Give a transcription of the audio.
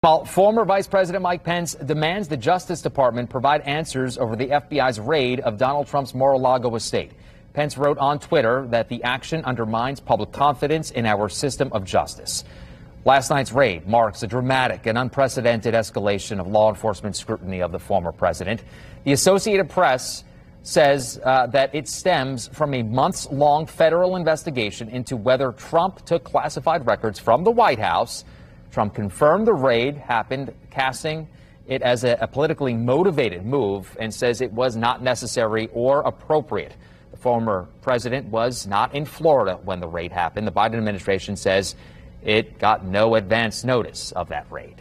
While former Vice President Mike Pence demands the Justice Department provide answers over the FBI's raid of Donald Trump's Mar-a-Lago estate. Pence wrote on Twitter that the action undermines public confidence in our system of justice. Last night's raid marks a dramatic and unprecedented escalation of law enforcement scrutiny of the former president. The Associated Press says uh, that it stems from a months long federal investigation into whether Trump took classified records from the White House Trump confirmed the raid happened, casting it as a, a, politically motivated move and says it was not necessary or appropriate. The former president was not in Florida when the raid happened. The Biden administration says it got no advance notice of that raid.